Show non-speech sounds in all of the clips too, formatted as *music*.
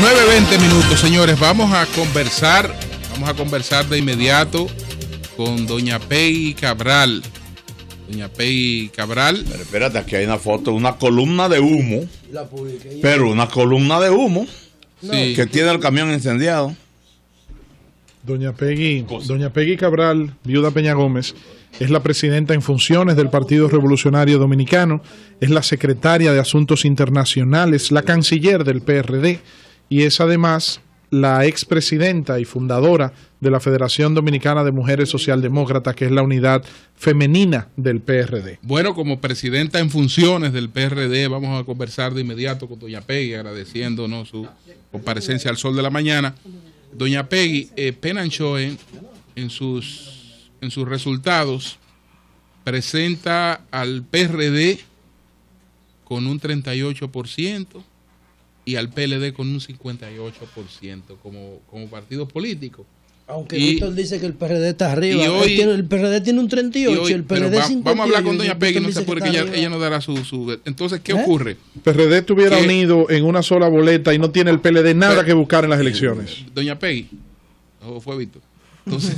9.20 minutos, señores. Vamos a conversar, vamos a conversar de inmediato con doña Pei Cabral. Doña Pei Cabral. Pero espérate, aquí hay una foto, una columna de humo. Pero una columna de humo que tiene el camión incendiado. Doña Peggy, Doña Peggy Cabral, viuda Peña Gómez, es la presidenta en funciones del Partido Revolucionario Dominicano, es la secretaria de Asuntos Internacionales, la canciller del PRD y es además la expresidenta y fundadora de la Federación Dominicana de Mujeres Socialdemócratas, que es la unidad femenina del PRD. Bueno, como presidenta en funciones del PRD, vamos a conversar de inmediato con doña Peggy, agradeciéndonos su comparecencia al sol de la mañana. Doña Peggy, eh, en sus, en sus resultados, presenta al PRD con un 38% y al PLD con un 58% como, como partido político. Aunque Y- Víctor dice que el PRD está arriba. y hoy- Él tiene- el PRD tiene un 38 Y hoy- el PRD va- 58. vamos a hablar con doña y Peggy, no sé por que qué ella, ella nos dará su, su... Entonces, ¿qué ¿Eh? ocurre? PRD estuviera ¿Qué? unido en una sola boleta y no tiene el PLD nada que buscar en las elecciones. Doña Peggy. ¿O fue Víctor? Entonces.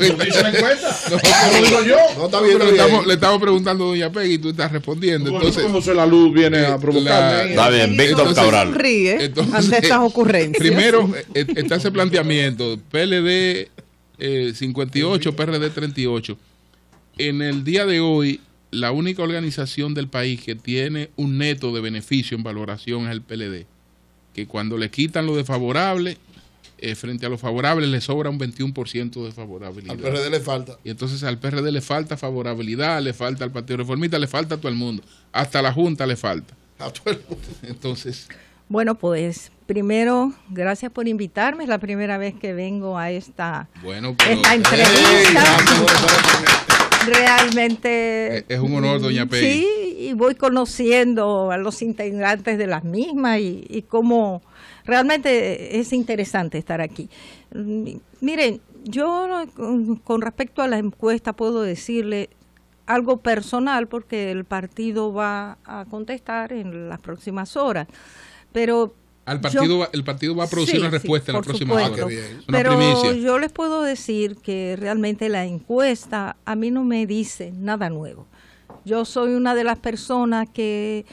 dice la encuesta? No, Lo digo yo. No, está bien, pero le estamos, le estamos preguntando a Doña Peggy y tú estás respondiendo. Bueno, Entonces, José La Luz viene eh, a provocarme. la- Está bien, Víctor Cabral. Sonríe Entonces, ante estas ocurrencias. Primero eh, está ese planteamiento, PLD eh, 58, PRD 38. En el día de hoy, la única organización del país que tiene un neto de beneficio en valoración es el PLD. Que cuando le quitan lo desfavorable, eh, frente a lo favorable le sobra un 21% de favorabilidad. Al PRD le falta. Y entonces al PRD le falta favorabilidad, le falta al Partido Reformista, le falta a todo el mundo. Hasta la Junta le falta. A todo el mundo. Entonces, Bueno, pues primero, gracias por invitarme. Es la primera vez que vengo a esta, bueno, pero... esta entrevista. Realmente. Es- es un honor, doña Peggy. Sí, y voy conociendo a los integrantes de las mismas y, y cómo realmente es interesante estar aquí. Mm, Miren, yo con- respecto a la encuesta puedo decirle algo personal porque el partido va a contestar en las próximas horas. Pero Al yo- partido va- el partido va a producir Sí, una sí, respuesta en la próxima supuesto. hora. Una Pero primicia. yo les puedo decir que realmente la encuesta a mí no me dice nada nuevo. Yo soy una de las personas que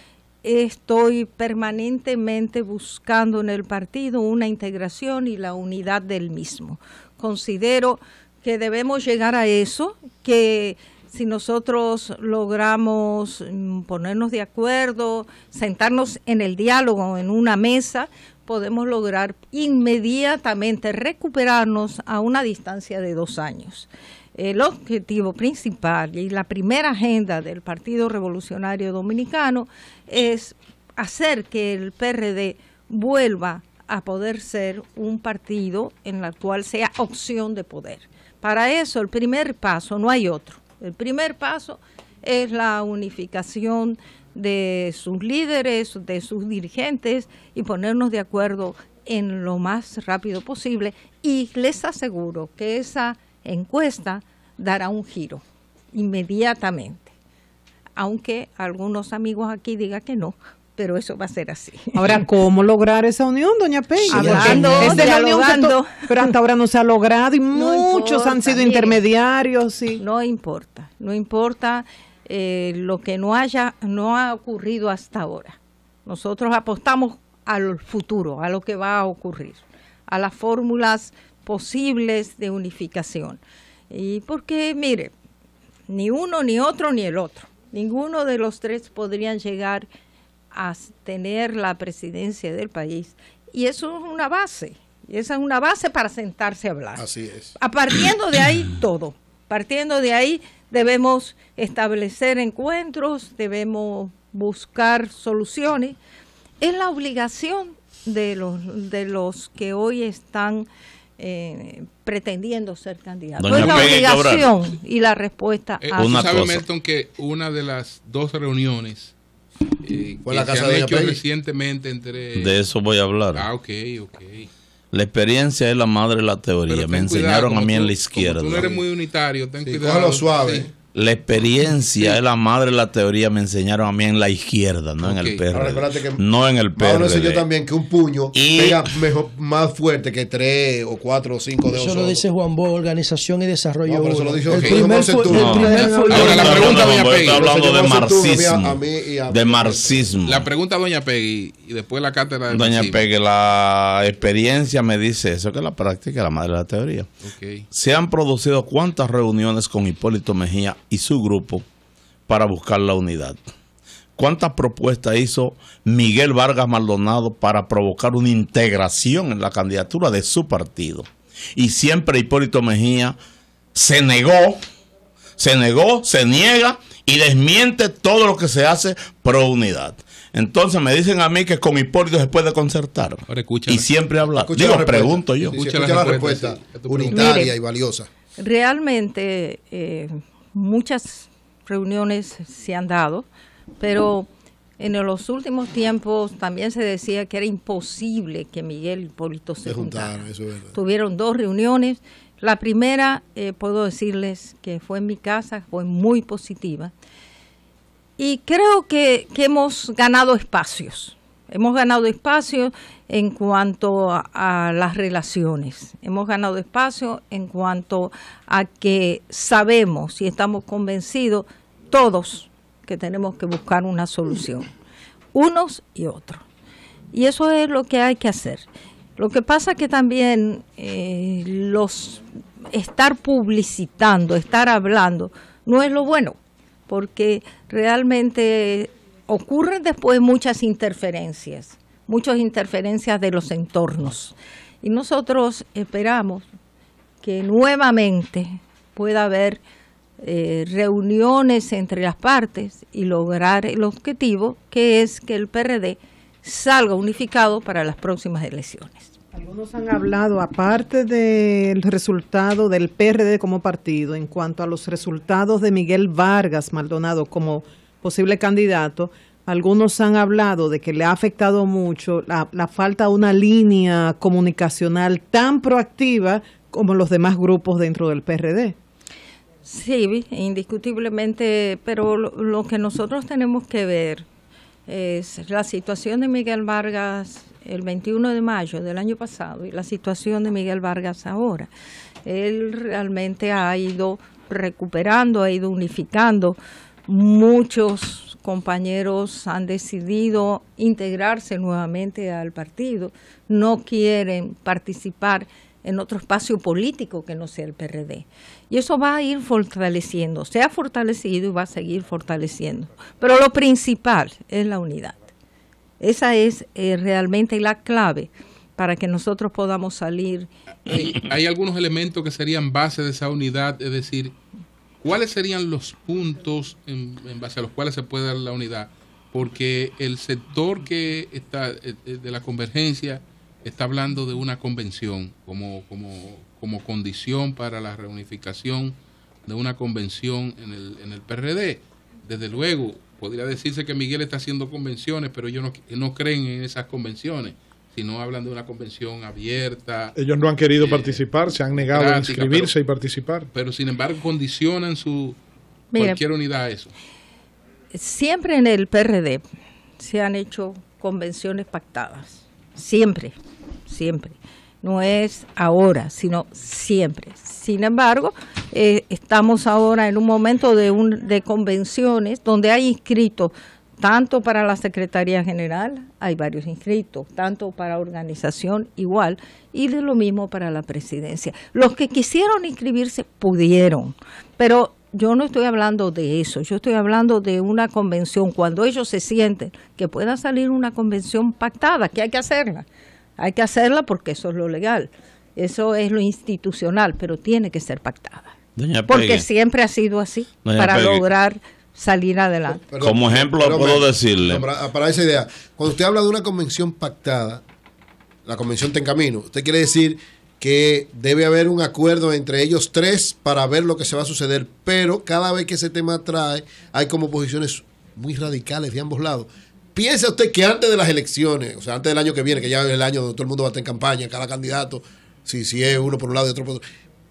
estoy permanentemente buscando en el partido una integración y la unidad del mismo. Considero que debemos llegar a eso, que si nosotros logramos mm, ponernos de acuerdo, sentarnos en el diálogo, en una mesa, podemos lograr inmediatamente recuperarnos a una distancia de dos años. El objetivo principal y la primera agenda del Partido Revolucionario Dominicano es hacer que el PRD vuelva a poder ser un partido en el cual sea opción de poder. Para eso el primer paso, no hay otro, el primer paso es la unificación de sus líderes, de sus dirigentes y ponernos de acuerdo en lo más rápido posible y les aseguro que esa encuesta dará un giro inmediatamente, aunque algunos amigos aquí digan que no, pero eso va a ser así. Ahora, *laughs* ¿cómo lograr esa unión, doña Peggy? Hablando, Esa es la unión que pero hasta ahora no se ha logrado y *laughs* No muchos han sido mire. intermediarios. Sí. No importa, no importa eh, lo que no haya, no ha ocurrido hasta ahora. Nosotros apostamos al futuro, a lo que va a ocurrir, a las fórmulas posibles de unificación. Y porque, mire, ni uno, ni otro, ni el otro, ninguno de los tres podrían llegar a tener la presidencia del país. Y eso es una base, y esa es una base para sentarse a hablar. Así es. A partiendo de ahí *clears throat* todo. Partiendo de ahí debemos establecer encuentros, debemos buscar soluciones. Es la obligación de los de los que hoy están eh, pretendiendo ser candidatos. Doña es la obligación y la respuesta Eh, a Una sabes, cosa. Melton, que una de las dos reuniones eh, Fue que la se casa han de hecho recientemente entre... De eso voy a hablar. Ah, ok, ok. La experiencia es la madre de la teoría. Me enseñaron cuidado, a mí en la izquierda. Tú no eres muy unitario, ten Sí, cuidado. cógelo suave. Sí. La experiencia es la madre de la teoría, me enseñaron a mí en la izquierda, no en el. PRD. Ahora, que no en el Pablo enseñó PRD. también que un puño Y- pega mejor, más fuerte que tres o cuatro o cinco dedos. Eso lo dice Juan Bo, Organización y Desarrollo. No, pero eso lo el primer, No. primer Ahora, Ahora, la pregunta, doña Peggy. Estoy hablando de marxismo. De. La pregunta, doña Peggy, y después la cátedra de Doña marxismo. Pegue, la experiencia me dice eso, que la práctica es la madre de la teoría. Se han producido cuántas reuniones con Hipólito Mejía y su grupo para buscar la unidad. ¿Cuántas propuestas hizo Miguel Vargas Maldonado para provocar una integración en la candidatura de su partido? Y siempre Hipólito Mejía se negó, se negó, se niega y desmiente todo lo que se hace pro unidad. Entonces me dicen a mí que con Hipólito se puede concertar. Ahora. Y siempre hablar. Escucha Digo, pregunto yo. Sí, sí, Escucha escucha la la respuesta, sí, unitaria Mire. y valiosa. Realmente eh, muchas reuniones se han dado, pero en los últimos tiempos también se decía que era imposible que Miguel Hipólito se Se juntaran. eso. Tuvieron dos reuniones. La primera, eh, puedo decirles que fue en mi casa, fue muy positiva. Y creo que, que hemos ganado espacios. Hemos ganado espacio en cuanto a, las relaciones. Hemos ganado espacio en cuanto a que sabemos y estamos convencidos todos que tenemos que buscar una solución. Unos y otros. Y eso es lo que hay que hacer. Lo que pasa que también eh, los estar publicitando, estar hablando, no es lo bueno, porque realmente ocurren después muchas interferencias, muchas interferencias de los entornos. Y nosotros esperamos que nuevamente pueda haber eh, reuniones entre las partes y lograr el objetivo que es que el PRD salga unificado para las próximas elecciones. Algunos han hablado, aparte del resultado del PRD como partido, en cuanto a los resultados de Miguel Vargas Maldonado como posible candidato, algunos han hablado de que le ha afectado mucho la, falta de una línea comunicacional tan proactiva como los demás grupos dentro del PRD. Sí, indiscutiblemente, pero lo que nosotros tenemos que ver es la situación de Miguel Vargas el 21 de mayo del año pasado y la situación de Miguel Vargas ahora. Él realmente ha ido recuperando, ha ido unificando. Muchos compañeros han decidido integrarse nuevamente al partido, no quieren participar en otro espacio político que no sea el PRD. Y eso va a ir fortaleciendo, se ha fortalecido y va a seguir fortaleciendo. Pero lo principal es la unidad. Esa es eh, realmente la clave para que nosotros podamos salir. Hay, hay algunos elementos que serían base de esa unidad, es decir, ¿cuáles serían los puntos en, en base a los cuales se puede dar la unidad? Porque el sector que está eh, eh, de la convergencia está hablando de una convención como, como, como condición para la reunificación de una convención en el, en el PRD. Desde luego, podría decirse que Miguel está haciendo convenciones, pero ellos no, no creen en esas convenciones, sino hablan de una convención abierta, Ellos no han querido Eh, participar, se han negado a inscribirse pero- y participar. pero sin embargo condicionan su cualquier unidad a eso. Siempre en el PRD se han hecho convenciones pactadas. Siempre, siempre. No es ahora, sino siempre. Sin embargo, eh, estamos ahora en un momento de, un, de convenciones donde hay inscritos tanto para la Secretaría General, hay varios inscritos, tanto para organización igual, y de lo mismo para la presidencia. Los que quisieron inscribirse pudieron, pero yo no estoy hablando de eso, yo estoy hablando de una convención, cuando ellos se sienten que pueda salir una convención pactada, que hay que hacerla, hay que hacerla porque eso es lo legal, eso es lo institucional, pero tiene que ser pactada, Doña porque siempre ha sido así, Doña para Pegue. lograr salir adelante. Como ejemplo, puedo decirle. para esa idea, cuando usted habla de una convención pactada, la convención está en camino, usted quiere decir que debe haber un acuerdo entre ellos tres para ver lo que se va a suceder, pero cada vez que ese tema trae, hay como posiciones muy radicales de ambos lados. Piensa usted que antes de las elecciones, o sea, antes del año que viene, que ya es el año donde todo el mundo va a estar en campaña, cada candidato, si, si es uno por un lado y otro por otro,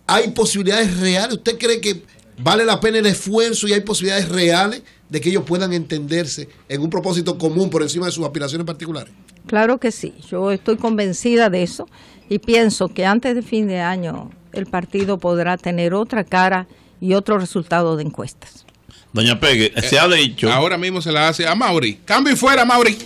¿hay posibilidades reales? ¿Usted cree que vale la pena el esfuerzo y hay posibilidades reales de que ellos puedan entenderse en un propósito común por encima de sus aspiraciones particulares. Claro que sí, yo estoy convencida de eso y pienso que antes de fin de año el partido podrá tener otra cara y otro resultado de encuestas. Doña Pegue, se ha dicho. Ahora mismo se la hace a Mauri. Cambio y fuera, Mauri.